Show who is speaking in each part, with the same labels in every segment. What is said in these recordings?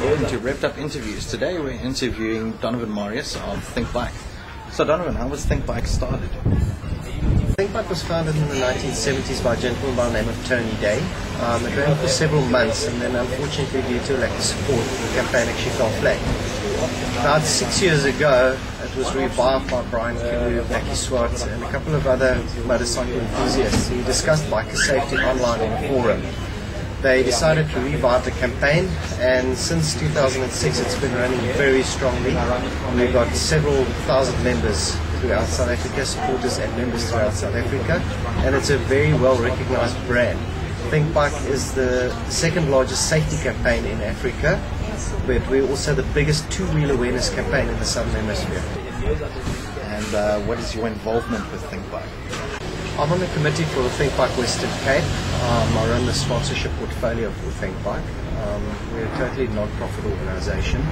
Speaker 1: welcome to Revved Up Interviews. Today we're interviewing Donovan Marais of Think Bike. So Donovan, how was Think Bike started?
Speaker 2: Think Bike was founded in the 1970s by a gentleman by the name of Tony Day. Um, it ran for several months and then unfortunately due to lack of support, the campaign actually fell flat. About six years ago, it was revived by Brian Canoe, Becky Swart, and a couple of other motorcycle enthusiasts who discussed biker safety online in a forum they decided to revive the campaign, and since 2006 it's been running very strongly. We've got several thousand members throughout South Africa, supporters and members throughout South Africa, and it's a very well recognized brand. Think Bike is the second largest safety campaign in Africa, but we're also the biggest two-wheel awareness campaign in the Southern Hemisphere.
Speaker 1: And uh, what is your involvement with Think Bike?
Speaker 2: I'm on the committee for the Think Bike Western Cape. Um, I run the sponsorship portfolio for Think Bike. Um, we're a totally non-profit organisation,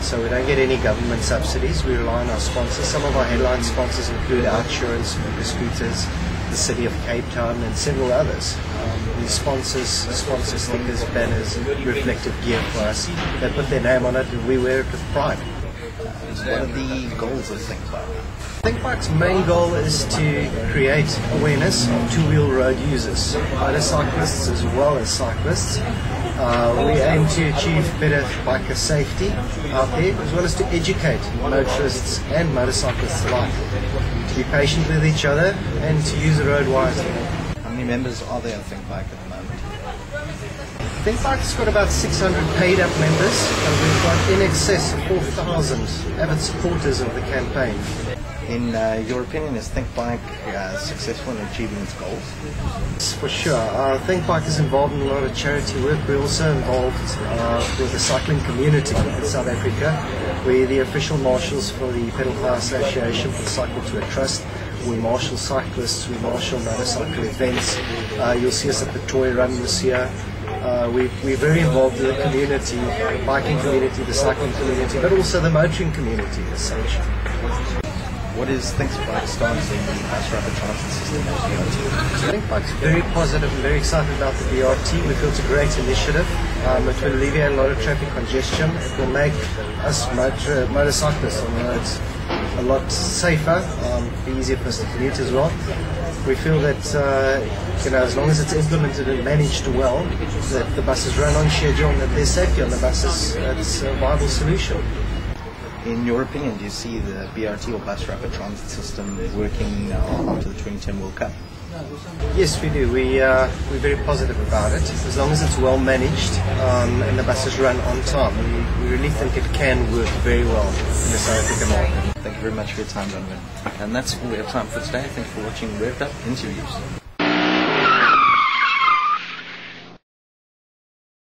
Speaker 2: so we don't get any government subsidies. We rely on our sponsors. Some of our headline sponsors include Outsurance, Scooters, the City of Cape Town, and several others. Um, these sponsors sponsor stickers, banners, reflective gear for us. They put their name on it, and we wear it with pride.
Speaker 1: What are the goals of Think Bike?
Speaker 2: Think Bike's main goal is to create awareness of two-wheel road users, motorcyclists as well as cyclists. Uh, we aim to achieve better biker safety out there, as well as to educate motorists and motorcyclists alike. To be patient with each other and to use the road wisely.
Speaker 1: Members are there of Think Bike at the moment?
Speaker 2: Think Bike's got about 600 paid up members, and we've got in excess of 4,000 avid supporters of the campaign.
Speaker 1: In uh, your opinion, is Think Bike uh, successful in achieving its goals?
Speaker 2: For sure. Uh, Think Bike is involved in a lot of charity work. We're also involved uh, with the cycling community in South Africa. We're the official marshals for the Pedal Car Association for the Cycle Tour Trust. We marshal cyclists, we marshal motorcycle events. Uh, you'll see us at the Toy Run this year. Uh, we, we're very involved in the community, the biking community, the cycling community, but also the motoring community such.
Speaker 1: What is stance in the bus rapid transit system at BRT?
Speaker 2: Think Bike's very positive and very excited about the BRT. We feel it's a great initiative. Um, it will alleviate a lot of traffic congestion. It will make us motor, motorcyclists on the roads a lot safer, um, be easier for us to commute as well. We feel that uh, you know as long as it's implemented and managed well, that the buses run on schedule and that there's safety on the buses, it's a viable solution.
Speaker 1: In your opinion, do you see the BRT or bus rapid transit system working after the 2010 World Cup?
Speaker 2: Yes, we do. We, uh, we're very positive about it. As long as it's well managed um, and the buses run on time, we, we really think it can work very well in the South African market.
Speaker 1: Thank you very much for your time, Donovan. And that's all we have time for today. Thank you for watching Revved Up Interviews.